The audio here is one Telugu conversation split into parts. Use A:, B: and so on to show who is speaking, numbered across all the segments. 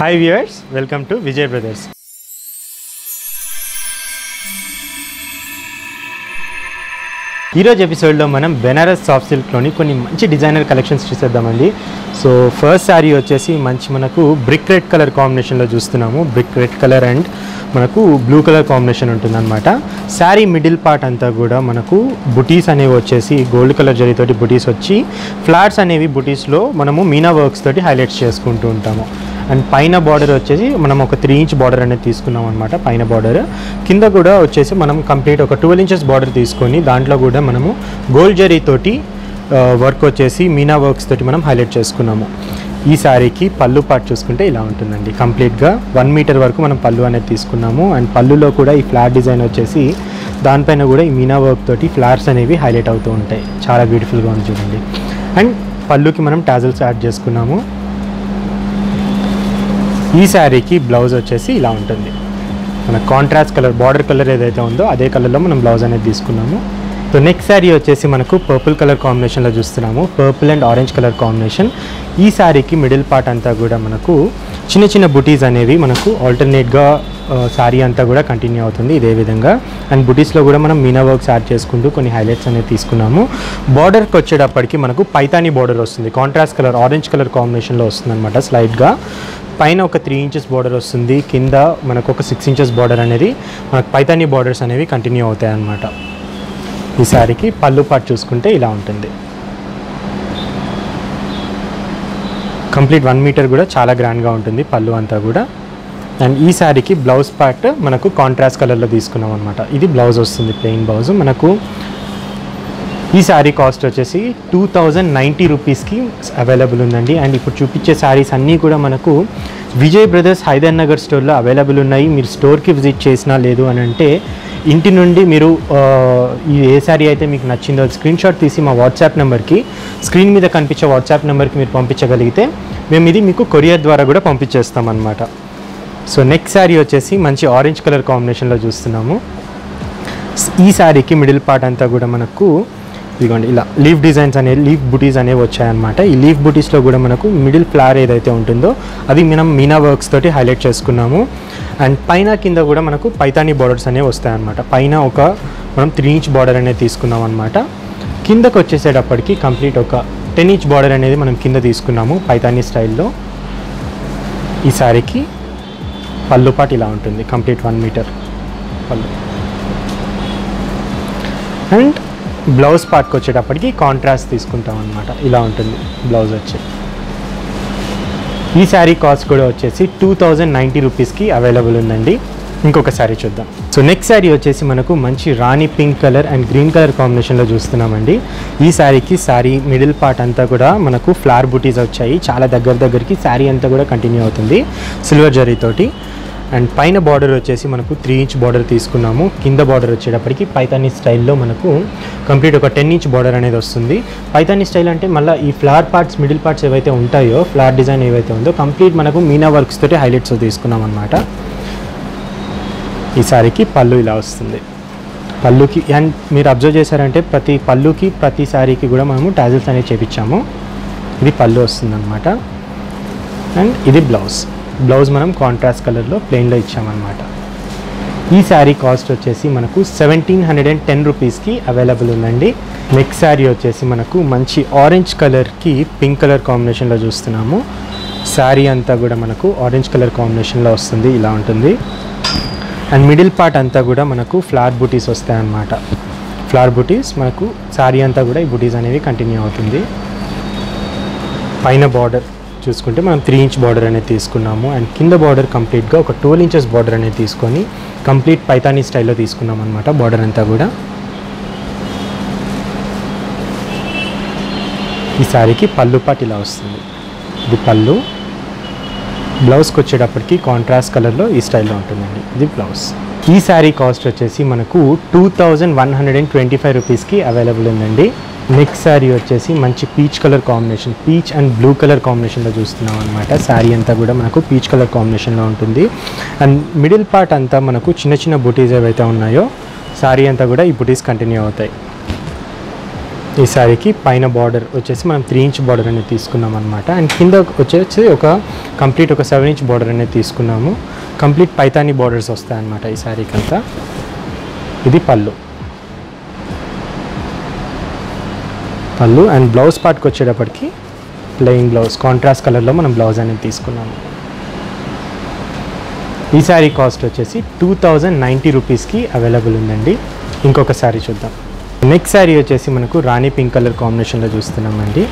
A: Hi viewers welcome to Vijay brothers ఈరోజు ఎపిసోడ్లో మనం బెనారస్ సాఫ్ట్ సిల్క్లోని కొన్ని మంచి డిజైనర్ కలెక్షన్స్ చూసేద్దామండి. సో ఫస్ట్ శారీ వచ్చేసి మంచి మనకు బ్రిక్ రెడ్ కలర్ కాంబినేషన్లో చూస్తున్నాము. బ్రిక్ రెడ్ కలర్ అండ్ మనకు బ్లూ కలర్ కాంబినేషన్ ఉంటుందన్నమాట. శారీ మిడిల్ పార్ట్ అంతా కూడా మనకు బుటీస్ అనేవి వచ్చేసి గోల్డ్ కలర్ జరీతోటి బుటీస్ వచ్చి ఫ్లాట్స్ అనేవి బుటీస్లో మనము మీనా వర్క్స్ తోటి హైలైట్స్ చేసుకుంటూ ఉంటాము. అండ్ పైన బార్డర్ వచ్చేసి మనం ఒక త్రీ ఇంచ్ బార్డర్ అనేది తీసుకున్నాం అనమాట పైన బార్డర్. కింద కూడా వచ్చేసి మనం కంప్లీట్ ఒక ట్వెల్వ్ ఇంచెస్ బార్డర్ తీసుకొని దాంట్లో కూడా మనము గోల్డ్ జరీ తోటి వర్క్ వచ్చేసి మీనా వర్క్స్ తోటి మనం హైలైట్ చేసుకున్నాము. ఈ శారీకి పళ్ళు పాటు చూసుకుంటే ఇలా ఉంటుందండి. కంప్లీట్గా వన్ మీటర్ వరకు మనం పళ్ళు అనేది తీసుకున్నాము. అండ్ పళ్ళులో కూడా ఈ ఫ్లాట్ డిజైన్ వచ్చేసి దానిపైన కూడా ఈ మీనా వర్క్ తోటి ఫ్లవర్స్ అనేవి హైలైట్ అవుతూ ఉంటాయి. చాలా బ్యూటిఫుల్గా ఉంది చూడండి. అండ్ పళ్ళుకి మనం టాజల్స్ యాడ్ చేసుకున్నాము. ఈ శారీకి బ్లౌజ్ వచ్చేసి ఇలా ఉంటుంది. మన కాంట్రాస్ట్ కలర్ బార్డర్ కలర్ ఏదైతే ఉందో అదే కలర్లో మనం బ్లౌజ్ అనేది తీసుకున్నాము. సో నెక్స్ట్ శారీ వచ్చేసి మనకు పర్పుల్ కలర్ కాంబినేషన్లో చూస్తున్నాము. Purple and orange colour combination ఈ శారీకి మిడిల్ పార్ట్ అంతా కూడా మనకు చిన్న చిన్న బుటీస్ అనేవి మనకు ఆల్టర్నేట్గా శారీ అంతా కూడా కంటిన్యూ అవుతుంది ఇదే విధంగా. అండ్ బుటీస్లో కూడా మనం మీనా వర్క్స్ యాడ్ చేసుకుంటూ కొన్ని హైలైట్స్ అనేది తీసుకున్నాము. బార్డర్కి వచ్చేటప్పటికి మనకు పైతానీ బార్డర్ వస్తుంది. కాంట్రాస్ట్ కలర్ ఆరెంజ్ కలర్ కాంబినేషన్లో వస్తుంది అనమాట స్లైడ్గా పైన ఒక త్రీ ఇంచెస్ బార్డర్ వస్తుంది. కింద మనకు ఒక సిక్స్ ఇంచెస్ బార్డర్ అనేది మనకు పైతానీ బార్డర్స్ అనేవి కంటిన్యూ అవుతాయి అన్నమాట. ఈ శారీకి పళ్ళు పాటు చూసుకుంటే ఇలా ఉంటుంది. కంప్లీట్ వన్ మీటర్ కూడా చాలా గ్రాండ్గా ఉంటుంది పళ్ళు అంతా కూడా. అండ్ ఈ శారీకి బ్లౌజ్ పార్ట్ మనకు కాంట్రాస్ట్ కలర్లో తీసుకున్నాం అనమాట ఇది బ్లౌజ్ వస్తుంది ప్లెయిన్ బ్లౌజ్ మనకు ఈ శారీ కాస్ట్ వచ్చేసి టూ థౌజండ్ నైంటీ రూపీస్కి అవైలబుల్ ఉందండి. అండ్ ఇప్పుడు చూపించే శారీస్ అన్నీ కూడా మనకు విజయ్ బ్రదర్స్ హైదర్ నగర్ స్టోర్లో అవైలబుల్ ఉన్నాయి. మీరు స్టోర్కి విజిట్ చేసినా లేదు అని అంటే ఇంటి నుండి మీరు ఈ ఏ శారీ అయితే మీకు నచ్చిందో స్క్రీన్ షాట్ తీసి మా వాట్సాప్ నెంబర్కి స్క్రీన్ మీద కనిపించే వాట్సాప్ నెంబర్కి మీరు పంపించగలిగితే మేము ఇది మీకు కొరియర్ ద్వారా కూడా పంపించేస్తాం అనమాట సో నెక్స్ట్ శారీ వచ్చేసి మంచి ఆరెంజ్ కలర్ కాంబినేషన్లో చూస్తున్నాము. ఈ శారీకి మిడిల్ పార్ట్ అంతా కూడా మనకు ఇదిగోండి ఇలా లీఫ్ డిజైన్స్ అనేవి లీఫ్ బుటీస్ అనేవి వచ్చాయన్నమాట. ఈ లీఫ్ బుటీస్లో కూడా మనకు మిడిల్ ఫ్లవర్ ఏదైతే ఉంటుందో అది మనం మీనా వర్క్స్ తోటి హైలైట్ చేసుకున్నాము. అండ్ పైన కింద కూడా మనకు పైతాని బార్డర్స్ అనేవి వస్తాయన్నమాట. పైన ఒక మనం త్రీ ఇంచ్ బార్డర్ అనేది తీసుకున్నాం అనమాట కిందకు వచ్చేసేటప్పటికి కంప్లీట్ ఒక టెన్ ఇంచ్ బార్డర్ అనేది మనం కింద తీసుకున్నాము పైతాని స్టైల్లో. ఈ శారీకి పళ్ళుపాటు ఇలా ఉంటుంది కంప్లీట్ వన్ మీటర్ పళ్ళు. అండ్ బ్లౌజ్ పార్ట్కి వచ్చేటప్పటికి కాంట్రాస్ట్ తీసుకుంటాం అనమాట ఇలా ఉంటుంది బ్లౌజ్ వచ్చి. ఈ శారీ కాస్ట్ కూడా వచ్చేసి టూ థౌజండ్ నైంటీ రూపీస్కి అవైలబుల్ ఉందండి. ఇంకొక శారీ చూద్దాం. సో నెక్స్ట్ శారీ వచ్చేసి మనకు మంచి rani pink colour and green colour కాంబినేషన్లో చూస్తున్నామండి. ఈ శారీకి శారీ మిడిల్ పార్ట్ అంతా కూడా మనకు ఫ్లార్ బుటీస్ వచ్చాయి. చాలా దగ్గర దగ్గరికి శారీ అంతా కూడా కంటిన్యూ అవుతుంది. సిల్వర్ జరీతోటి అండ్ పైన బార్డర్ వచ్చేసి మనకు త్రీ ఇంచ్ బార్డర్ తీసుకున్నాము. కింద బార్డర్ వచ్చేటప్పటికి పైతానీ స్టైల్లో మనకు కంప్లీట్ ఒక టెన్ ఇంచ్ బార్డర్ అనేది వస్తుంది. పైతానీ స్టైల్ అంటే మళ్ళీ ఈ ఫ్లవర్ పార్ట్స్ మిడిల్ పార్ట్స్ ఏవైతే ఉంటాయో ఫ్లవర్ డిజైన్ ఏవైతే ఉందో కంప్లీట్ మనకు మీనా వర్క్స్ తోటి హైలైట్స్ తీసుకున్నాం అనమాట ఈ సారీకి పళ్ళు ఇలా వస్తుంది. పళ్ళుకి అండ్ మీరు అబ్జర్వ్ చేశారంటే ప్రతి పళ్ళుకి ప్రతి సారీకి కూడా మనము టాజిల్స్ అనేవి చేపించాము. ఇది పళ్ళు వస్తుందనమాట అండ్ ఇది బ్లౌజ్ బ్లౌజ్ మనం కాంట్రాస్ట్ కలర్లో ప్లెయిన్లో ఇచ్చామన్నమాట. ఈ శారీ కాస్ట్ వచ్చేసి మనకు సెవెంటీన్ హండ్రెడ్ అండ్ టెన్ రూపీస్కి అవైలబుల్ ఉందండి. నెక్స్ట్ శారీ వచ్చేసి మనకు మంచి ఆరెంజ్ కలర్కి పింక్ కలర్ కాంబినేషన్లో చూస్తున్నాము. శారీ అంతా కూడా మనకు ఆరెంజ్ కలర్ కాంబినేషన్లో వస్తుంది ఇలా ఉంటుంది. అండ్ మిడిల్ పార్ట్ అంతా కూడా మనకు ఫ్లవర్ బుటీస్ వస్తాయన్నమాట. ఫ్లవర్ బుటీస్ మనకు శారీ అంతా కూడా ఈ బుటీస్ అనేవి కంటిన్యూ అవుతుంది. పైన బార్డర్ చూసుకుంటే మనం త్రీ ఇంచ్ బార్డర్ అనేది తీసుకున్నాము. అండ్ కింద బార్డర్ కంప్లీట్గా ఒక ట్వెల్వ్ ఇంచెస్ బార్డర్ అనేది తీసుకొని కంప్లీట్ పైతానీ స్టైల్లో తీసుకున్నాం అనమాట బార్డర్ అంతా కూడా. ఈ శారీకి పళ్ళు పాటు ఇలా వస్తుంది. ఇది పళ్ళు. బ్లౌజ్కి వచ్చేటప్పటికి కాంట్రాస్ట్ కలర్లో ఈ స్టైల్లో ఉంటుందండి. ఇది బ్లౌజ్ ఈ శారీ కాస్ట్ వచ్చేసి మనకు two thousand one hundred and twenty five రూపీస్కి అవైలబుల్ ఉందండి. నెక్స్ట్ శారీ వచ్చేసి మంచి peach colour combination peach and blue colour కాంబినేషన్లో చూస్తున్నాం అనమాట శారీ అంతా కూడా మనకు పీచ్ కలర్ కాంబినేషన్లో ఉంటుంది. అండ్ మిడిల్ పార్ట్ అంతా మనకు చిన్న చిన్న బుటీస్ ఏవైతే ఉన్నాయో శారీ అంతా కూడా ఈ బుటీస్ కంటిన్యూ అవుతాయి. ఈ శారీకి పైన బార్డర్ వచ్చేసి మనం త్రీ ఇంచ్ బార్డర్ అనేది తీసుకున్నాం అనమాట అండ్ కింద వచ్చేసి ఒక కంప్లీట్ ఒక సెవెన్ ఇంచ్ బార్డర్ అనేది తీసుకున్నాము. కంప్లీట్ పైతాని బార్డర్స్ వస్తాయన్నమాట ఈ శారీకి అంతా. ఇది పళ్ళు. పళ్ళు అండ్ బ్లౌజ్ పార్ట్కి వచ్చేటప్పటికి ప్లెయిన్ బ్లౌజ్ కాంట్రాస్ట్ కలర్లో మనం బ్లౌజ్ అనేది తీసుకున్నాము. ఈ శారీ కాస్ట్ వచ్చేసి టూ థౌజండ్ నైంటీ రూపీస్కి అవైలబుల్ ఉందండి. ఇంకొక శారీ చూద్దాం. నెక్స్ట్ శారీ వచ్చేసి మనకు రాణి పింక్ కలర్ కాంబినేషన్లో చూస్తున్నామండి.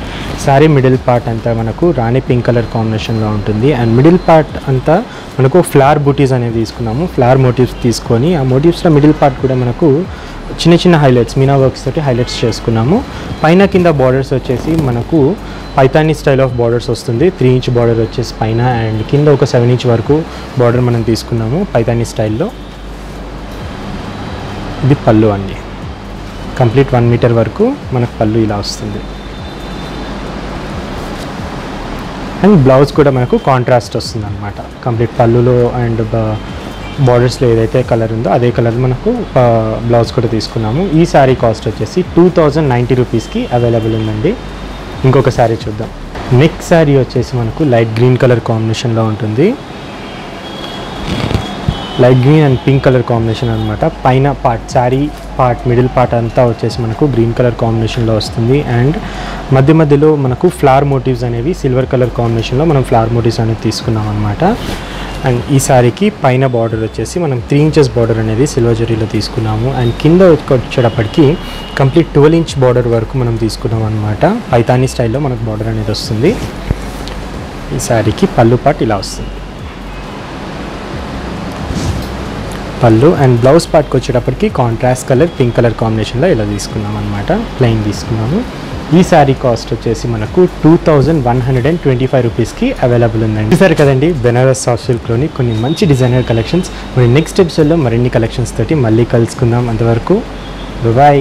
A: శారీ మిడిల్ పార్ట్ అంతా మనకు రాణి పింక్ కలర్ కాంబినేషన్లో ఉంటుంది. అండ్ మిడిల్ పార్ట్ అంతా మనకు ఫ్లవర్ బూటీస్ అనేవి తీసుకున్నాము. ఫ్లవర్ మోటివ్స్ తీసుకొని ఆ మోటివ్స్లో మిడిల్ పార్ట్ కూడా మనకు చిన్న చిన్న హైలైట్స్ మీనా వర్క్స్ తోటి హైలైట్స్ చేసుకున్నాము. పైన కింద బార్డర్స్ వచ్చేసి మనకు పైతాని స్టైల్ ఆఫ్ బార్డర్స్ వస్తుంది. త్రీ ఇంచ్ బార్డర్ వచ్చేసి పైన అండ్ కింద ఒక సెవెన్ ఇంచ్ వరకు బార్డర్ మనం తీసుకున్నాము పైతాని స్టైల్లో. ఇది పళ్ళు అండి. కంప్లీట్ వన్ మీటర్ వరకు మనకు పళ్ళు ఇలా వస్తుంది. అండ్ బ్లౌజ్ కూడా మనకు కాంట్రాస్ట్ వస్తుంది అనమాట కంప్లీట్ పళ్ళులో అండ్ బార్డర్స్లో ఏదైతే కలర్ ఉందో అదే కలర్ మనకు బ్లౌజ్ కూడా తీసుకున్నాము. ఈ శారీ కాస్ట్ వచ్చేసి టూ థౌజండ్ నైంటీ రూపీస్కి అవైలబుల్ ఉందండి. ఇంకొక శారీ చూద్దాం. నెక్స్ట్ శారీ వచ్చేసి మనకు లైట్ గ్రీన్ కలర్ కాంబినేషన్లో ఉంటుంది. Light green and pink colour combination అనమాట పైన part sari part middle part అంతా వచ్చేసి మనకు గ్రీన్ కలర్ కాంబినేషన్లో వస్తుంది. అండ్ మధ్య మధ్యలో మనకు ఫ్లవర్ మోటివ్స్ అనేవి సిల్వర్ కలర్ కాంబినేషన్లో మనం ఫ్లవర్ మోటివ్స్ అనేది తీసుకున్నాం అనమాట అండ్ ఈ సారీకి పైన బార్డర్ వచ్చేసి మనం త్రీ ఇంచెస్ బార్డర్ అనేది సిల్వర్ జరీలో తీసుకున్నాము. అండ్ కింద వచ్చేటప్పటికి కంప్లీట్ ట్వెల్వ్ ఇంచ్ బార్డర్ వరకు మనం తీసుకున్నాం అనమాట పైతానీ స్టైల్లో మనకు బార్డర్ అనేది వస్తుంది. ఈ శారీకి పళ్ళు పాట్ ఇలా వస్తుంది. పళ్ళు అండ్ బ్లౌజ్ పార్ట్కి వచ్చేటప్పటికి కాంట్రాస్ట్ కలర్ పింక్ కలర్ కాంబినేషన్లో ఇలా తీసుకున్నాం అనమాట ప్లెయిన్ తీసుకున్నాము. ఈ శారీ కాస్ట్ వచ్చేసి మనకు two thousand one hundred and twenty five రూపీస్కి అవైలబుల్ ఉందండి. సరే కదండి బెనారస్ సాఫ్ట్ సిల్క్లోని కొన్ని మంచి డిజైనర్ కలెక్షన్స్ మరి నెక్స్ట్ ఎపిసోడ్లో మరిన్ని కలెక్షన్స్ తోటి మళ్ళీ కలుసుకుందాం. అంతవరకు బాయ్